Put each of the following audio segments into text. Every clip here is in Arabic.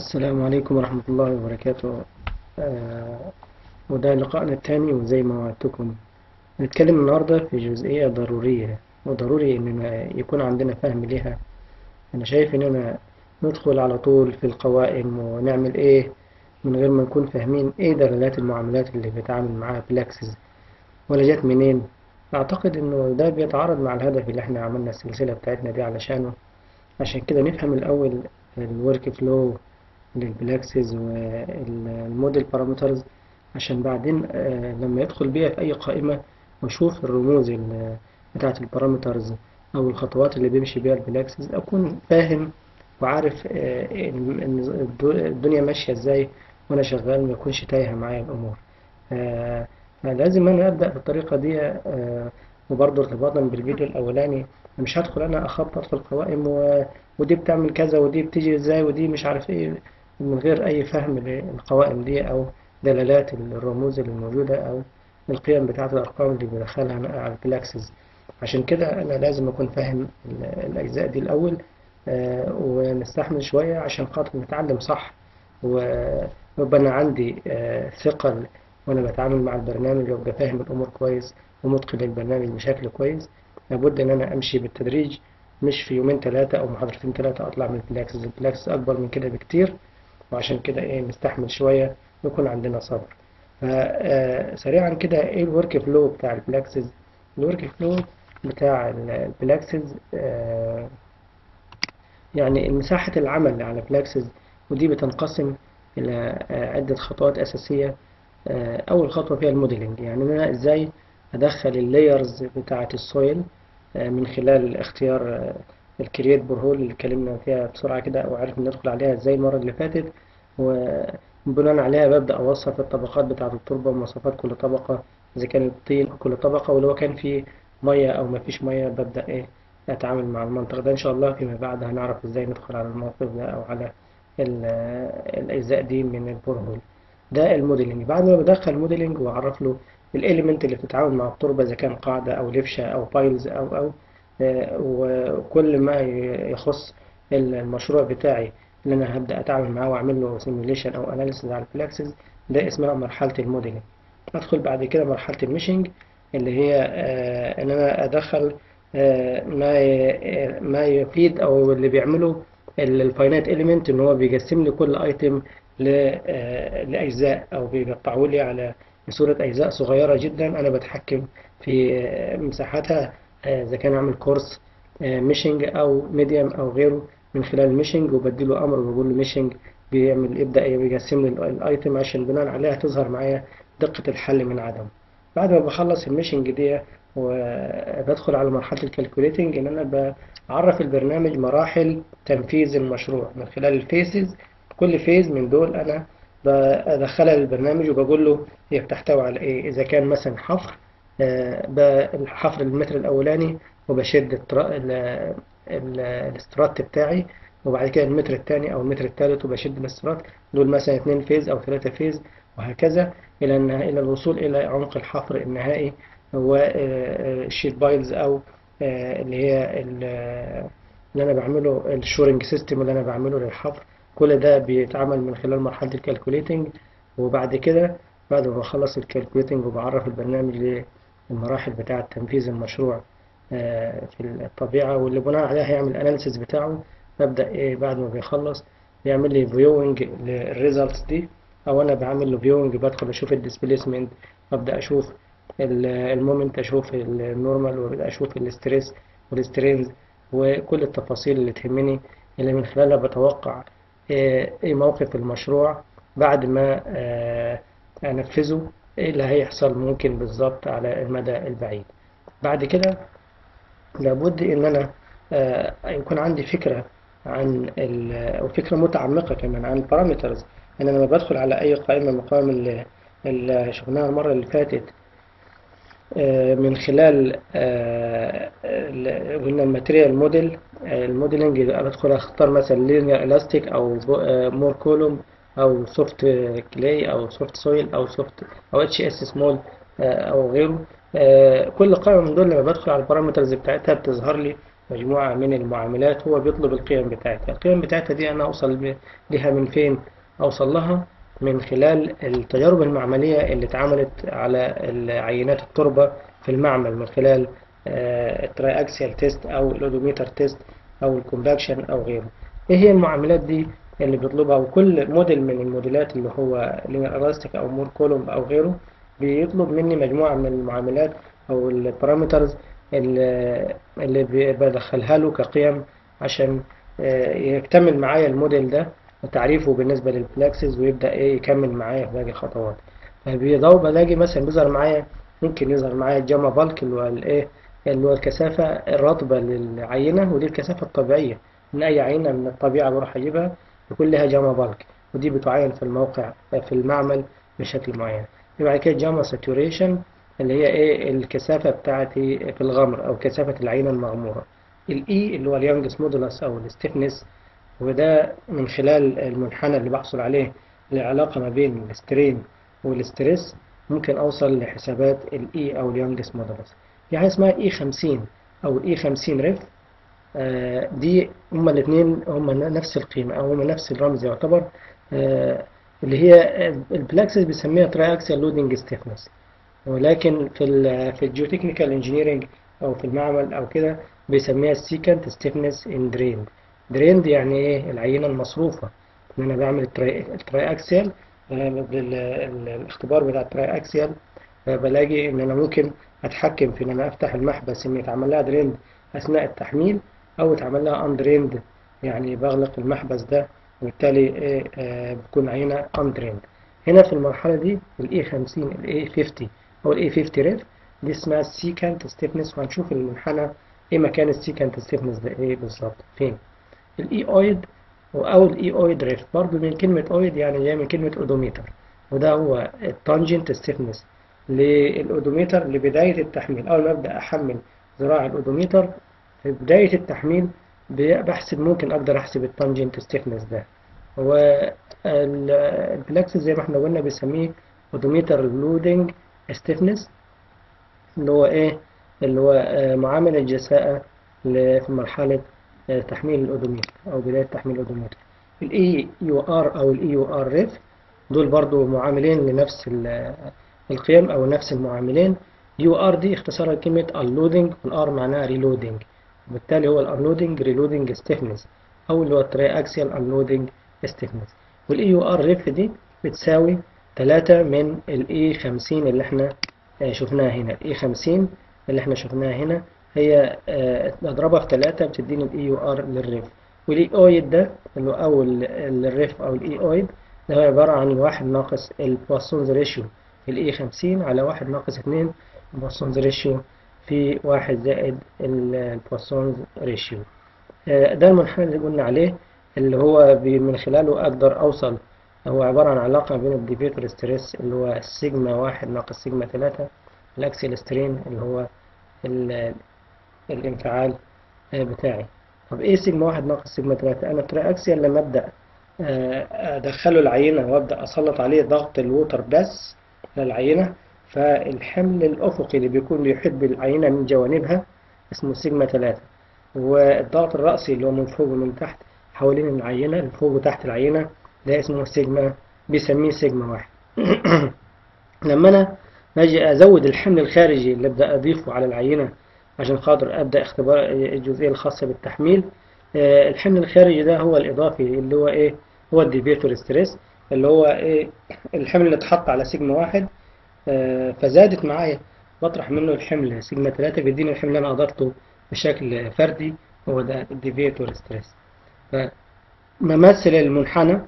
السلام عليكم ورحمة الله وبركاته. آه، وده لقائنا الثاني وزي ما وعدتكم. نتكلم النهاردة في جزئية ضرورية وضروري إننا يكون عندنا فهم ليها. أنا شايف إننا ندخل على طول في القوائم ونعمل إيه من غير ما نكون فاهمين إيه دلالات المعاملات اللي بيتعامل معاها بلاكسس ولا جت منين؟ أعتقد إنه ده بيتعارض مع الهدف اللي إحنا عملنا السلسلة بتاعتنا دي علشانه. عشان كده نفهم الأول ال workflow لل Plaxis وال model parameters عشان بعدين آه، لما يدخل بيها في أي قائمة وأشوف الرموز ال- بتاعة ال parameters أو الخطوات اللي بيمشي بيها ال Plaxis أكون فاهم وعارف آه، الدنيا ماشية إزاي وأنا شغال ما يكونش تايهة معايا الأمور. آه، فلازم أنا أبدأ بالطريقة دي وبرضه ارتباطا بالفيديو الأولاني. مش هدخل أنا أخبط في القوائم و... ودي بتعمل كذا ودي بتيجي إزاي ودي مش عارف إيه. من غير أي فهم للقوائم دي أو دلالات الرموز اللي موجودة أو القيم بتاعة الأرقام اللي بدخلها على البلاكسز عشان كده أنا لازم أكون فاهم ال- الأجزاء دي الأول آه، ونستحمل شوية عشان خاطر نتعلم صح ويبقى أنا عندي آه، ثقة وأنا بتعامل مع البرنامج وأبقى فاهم الأمور كويس ومتقن البرنامج بشكل كويس. لابد إن أنا أمشي بالتدريج مش في يومين ثلاثة أو محاضرتين ثلاثة أطلع من ال Plaxis ال Plaxis أكبر من كده بكتير. وعشان كده إيه نستحمل شوية ويكون عندنا صبر. فسريعا كده إيه ال workflow بتاع ال Plaxis ال workflow بتاع ال Plaxis آه، يعني مساحة العمل على Plaxis ودي بتنقسم إلى آه، عدة خطوات أساسية. آه، أول خطوة فيها ال modeling يعني أنا إزاي أدخل ال layers بتاعة ال soil آه، من خلال اختيار ال create borehole اللي اتكلمنا فيها بسرعة كده أو عرفنا ندخل عليها إزاي المرة اللي فاتت. وبناء عليها ببدأ أوصف الطبقات بتاعة التربة ومواصفات كل طبقة إذا كانت طين أو كل طبقة ولو كان في مية أو مفيش مية ببدأ إيه أتعامل مع المنطقة ده. إن شاء الله فيما بعد هنعرف إزاي ندخل على الموقف ده أو على ال- الأجزاء دي من ال borehole ده ال modeling بعد ما بدخل ال modeling وأعرف له ال element اللي بتتعامل مع التربة إذا كان قاعدة أو لبشة أو piles أو أو آه، وكل ما يخص المشروع بتاعي اللي أنا هبدأ أتعامل معاه وأعمل له simulation أو analysis على ال Plaxis ده اسمها مرحلة ال modeling أدخل بعد كده مرحلة ال meshing اللي هي آه، إن أنا أدخل آه، ما ي- ما يفيد أو اللي بيعمله ال finite element إن هو بيقسم لي كل item لأجزاء أو بيقطعوا لي على صورة أجزاء صغيرة جدا. أنا بتحكم في آه، مساحتها آه، إذا كان أعمل coarse meshing أو medium أو غيره من خلال ال meshing وبديله أمر وبقول له meshing بيعمل يبدأ يقسم لي ال item عشان بناء عليها تظهر معايا دقة الحل من عدم بعد ما بخلص ال meshing دي وبدخل على مرحلة ال calculating إن أنا بعرف البرنامج مراحل تنفيذ المشروع. من خلال ال phases كل phase من دول أنا بدخلها للبرنامج وبقول له هي بتحتوي على إيه. إذا كان مثلا حفر آه، بالحفر المتر الأولاني وبشد ال strut بتاعي وبعد كده المتر الثاني أو المتر الثالث وبشد ال strut دول مثلا اتنين phase أو ثلاثة فيز وهكذا إلى إلى الوصول إلى عمق الحفر النهائي هو ال sheet piles أو آه، اللي هي ال- اللي أنا بعمله ال shoring system اللي أنا بعمله للحفر. كل ده بيتعمل من خلال مرحلة ال calculating وبعد كده بعد ما بخلص ال calculating وبعرف البرنامج للمراحل بتاعة تنفيذ المشروع آه، في الطبيعة واللي بناء عليها هيعمل ال analysis بتاعه. ببدأ إيه؟ بعد ما بيخلص بيعمل لي viewing لل results دي أو أنا بعمل له viewing بدخل أشوف ال displacement وأبدأ أشوف ال- moment أشوف ال normal وأبدأ أشوف ال stress وال strains وكل التفاصيل اللي تهمني اللي من خلالها بتوقع إيه إيه موقف المشروع بعد ما آه، أنفذه. إيه اللي هيحصل ممكن بالظبط على المدى البعيد. بعد كده لابد إن أنا آه، يكون عندي فكرة عن فكرة متعمقة كمان عن ال parameters أنا لما بدخل على أي قائمة من القوائم اللي شفناها المرة اللي فاتت آه، من خلال آه، قلنا ال material model ال modeling بدخل أختار مثلا linear elastic أو Mohr Coulomb أو soft clay أو soft soil أو soft أو اتش اس سمول أو غيره. آه، كل قائمة من دول لما بدخل على ال parameters بتاعتها بتظهر لي مجموعة من المعاملات هو بيطلب القيم بتاعتها. القيم بتاعتها دي أنا أوصل ب- لها من فين؟ أوصل لها من خلال التجارب المعملية اللي اتعملت على العينات التربة في المعمل من خلال ال triaxial test أو ال oedometer test أو ال compaction أو غيره. إيه هي المعاملات دي؟ اللي بيطلبها وكل موديل من الموديلات اللي هو linear elastic أو Mohr Coulomb أو غيره بيطلب مني مجموعة من المعاملات أو ال parameters اللي بدخلها له كقيم عشان آه، يكتمل معايا الموديل ده وتعريفه بالنسبة لل Plaxis ويبدأ إيه يكمل معايا في باقي الخطوات. فبيضاو بلاقي مثلا بيظهر معايا ممكن يظهر معايا ال gamma bulk اللي هو الايه اللي هو الكثافة الرطبة للعينة ودي الكثافة الطبيعية. من أي عينة من الطبيعة بروح أجيبها يكون لها gamma bulk ودي بتعين في الموقع في المعمل بشكل معين. يبقى كده gamma saturation اللي هي إيه؟ الكثافة بتاعتي في الغمر أو كثافة العينة المغمورة. ال E اللي هو ال Young's modulus أو ال stiffness وده من خلال المنحنى اللي بحصل عليه العلاقة ما بين ال strain وال stress ممكن أوصل لحسابات ال E أو ال Young's modulus في حاجة اسمها E 50 أو ال E 50 ref دي هما الاثنين هما نفس القيمة أو هما نفس الرمز يعتبر آه، اللي هي ال Plaxis بيسميها triaxial loading stiffness ولكن في في ال geotechnical engineering أو في المعمل أو كده بيسميها ال secant stiffness ان drain drained يعني إيه؟ العينة المصروفة. إن أنا بعمل ال triaxial الاختبار بتاع ال triaxial بلاقي إن أنا ممكن أتحكم في إن أنا أفتح المحبس ان يتعمل لها drained أثناء التحميل أو يتعمل لها undrained يعني بغلق المحبس ده وبالتالي آه بتكون عينة undrained هنا في المرحلة دي ال E 50 ال E 50 أو ال E 50 ref دي اسمها ال secant stiffness وهنشوف المنحنى إيه مكان ال secant stiffness ده إيه بالظبط. فين؟ ال E oed أو ال E oed ref برضه من كلمة oed يعني جاي من كلمة oedometer وده هو ال tangent stiffness لل oedometer لبداية التحميل. أول ما أبدأ أحمل ذراع ال oedometer في بداية التحميل بحسب ممكن أقدر أحسب ال tangent stiffness ده. هو ال Plaxis زي ما إحنا قلنا بنسميه oedometer loading stiffness اللي هو إيه؟ اللي هو آه، معامل الجساءة في مرحلة آه، تحميل ال oedometer أو بداية تحميل ال oedometer. ال E ur أو ال E ur ref دول برضو معاملين لنفس ال- القيم أو نفس المعاملين. ur دي اختصارها كلمة unloading وال r معناها reloading. وبالتالي هو ال unloading reloading stiffness أو اللي هو ال triaxial unloading stiffness وال E ur ref دي بتساوي 3 من ال E 50 اللي إحنا آه، شفناها هنا. ال E 50 اللي إحنا شفناها هنا هي آه، اضربها في 3 بتديني ال E ur لل ref وال E oed ده اللي هو أو ال- ال ref أو ال E oed ده هو عبارة عن واحد ناقص ال Poisson's ratio ال E 50 على واحد ناقص 2 ال Poisson's ratio في واحد زائد ال- Poisson's ratio. آه، ده المنحنى اللي قلنا عليه اللي هو من خلاله أقدر أوصل هو عبارة عن علاقة بين ال deviator stress اللي هو السيجما واحد ناقص سيجما ثلاثة ال axial strain اللي هو ال- الانفعال آه، بتاعي. طب إيه سيجما واحد ناقص سيجما ثلاثة؟ أنا triaxial لما أبدأ آه، أدخله العينة وأبدأ أسلط عليه ضغط ال water بس للعينة فالحمل الأفقي اللي بيكون بيحيط بالعينة من جوانبها اسمه سيجما ثلاثة. والضغط الرأسي اللي هو من فوق ومن تحت حوالين العينة من فوق وتحت العينة ده اسمه سيجما بيسميه سيجما واحد. لما أنا باجي أزود الحمل الخارجي اللي أبدأ أضيفه على العينة عشان خاطر أبدأ اختبار الجزئية الخاصة بالتحميل آه، الحمل الخارجي ده هو الإضافي اللي هو إيه؟ هو ال deviator stress اللي هو إيه؟ الحمل اللي اتحط على سيجما واحد فزادت معايا. بطرح منه الحمل سيجما 3 بيديني الحمل اللي أنا اضفته بشكل فردي هو ده ال deviator stress فممثل المنحنى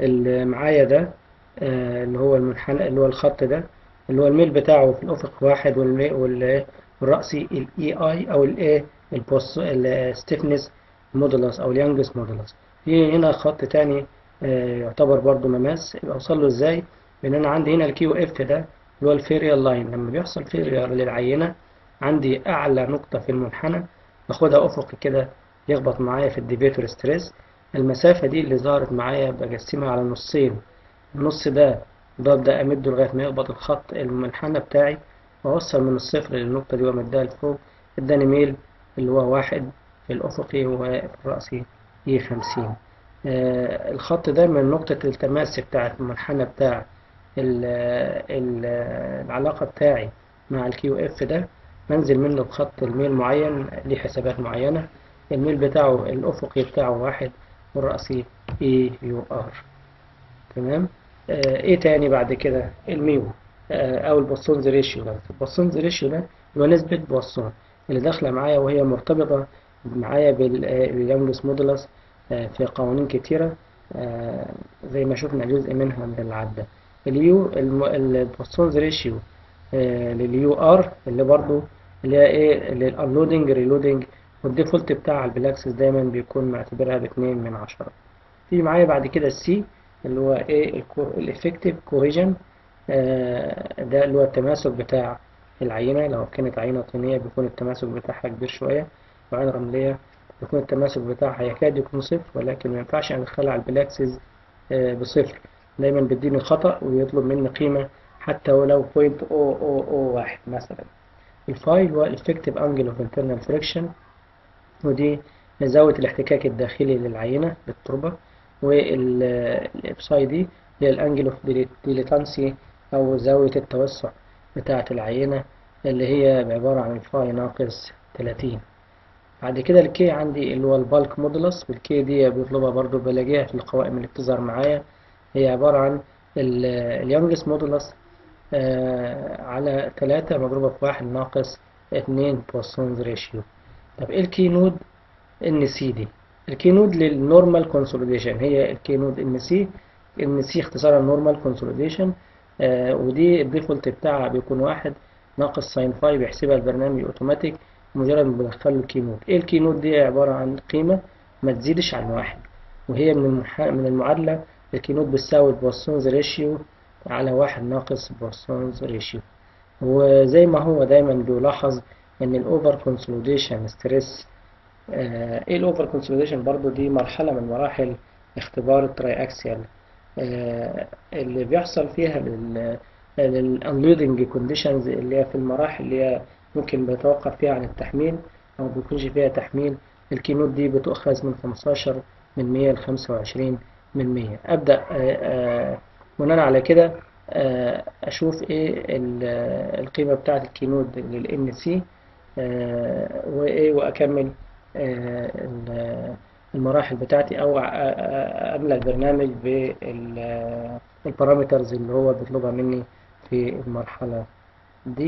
اللي معايا ده آه، اللي هو المنحنى اللي هو الخط ده اللي هو الميل بتاعه في الأفق واحد والرأسي الاي اي أو الاي البوس الستيفنس مودولس أو اليانجس مودولس في هنا خط تاني آه، يعتبر برضو مماس أوصل له إزاي؟ لأن أنا عندي هنا ال qf ده اللي هو ال failure line. لما بيحصل failure للعينة عندي أعلى نقطة في المنحنى باخدها أفقي كده يخبط معايا في ال deviator stress. المسافة دي اللي ظهرت معايا بقسمها على نصين. النص ده ببدأ أمده لغاية ما يخبط الخط المنحنى بتاعي وأوصل من الصفر للنقطة دي وأمدها لفوق. إداني ميل اللي هو واحد في الأفقي وفي الرأسي E 50 آه، الخط ده من نقطة التماس بتاعة المنحنى بتاع العلاقة بتاعي مع ال qf ده بنزل منه بخط الميل معين ليه حسابات معينة. الميل بتاعه الأفقي بتاعه واحد والرأسي E ur تمام؟ آه، إيه تاني بعد كده؟ الميو. آه، أو ال Poisson's ratio ده. ال Poisson's ratio ده هو نسبة بواسون اللي داخلة معايا وهي مرتبطة معايا بال Young's modulus في قوانين كتيرة آه، زي ما شفنا جزء منها من العدة. ال u ال Poisson's ratio لل ur اللي برضو اللي هي إيه لل unloading reloading. وال default بتاع ال Plaxis دايما بيكون معتبرها باتنين من عشرة. في معايا بعد كده ال C اللي هو إيه ال effective cohesion ده اللي هو التماسك بتاع العينة. لو كانت عينة طينية بيكون التماسك بتاعها كبير شوية. وعين رملية بيكون التماسك بتاعها يكاد يكون صفر. ولكن ما ينفعش أدخلها على ال Plaxis بصفر. دايما بيديني خطأ ويطلب مني قيمة حتى ولو point أو أو أو واحد مثلا. ال phi هو ال effective angle of internal friction ودي زاوية الاحتكاك الداخلي للعينة بالتربة وال psi دي هي ال angle of dilatancy أو زاوية التوسع بتاعة العينة اللي هي عبارة عن ال phi ناقص 30 بعد كده ال K عندي اللي هو ال bulk modulus وال K دي بيطلبها برضو بلاقيها في القوائم اللي بتظهر معايا. هي عبارة عن ال Young's modulus على 3 مضروبة في 1 ناقص 2 Poisson's ratio. طب إيه ال K node NC دي؟ ال K node لل normal consolidation هي ال K node NC NC اختصارها normal consolidation آه ودي ال default بتاعها بيكون واحد ناقص sine phi بيحسبها البرنامج اوتوماتيك مجرد ما بدخل له ال K node إيه ال K node دي؟ عبارة عن قيمة ما تزيدش عن واحد وهي من. من المعادلة ال K node بتساوي ال Poisson's ratio على واحد ناقص Poisson's ratio. وزي ما هو دايما بيلاحظ إن ال over consolidation stress إيه ال over consolidation برضو دي مرحلة من مراحل اختبار ال triaxial. آه اللي بيحصل فيها لل لل unloading conditions اللي هي في المراحل اللي هي ممكن بيتوقف فيها عن التحميل أو ما بيكونش فيها تحميل ال K node دي بتؤخذ من 15 من 100 ل 25 من 100 أبدأ بناء على كده أشوف إيه القيمة بتاعة ال K node لل NC وإيه وأكمل المراحل بتاعتي أو املى البرنامج بال parameters اللي هو بيطلبها مني في المرحلة دي.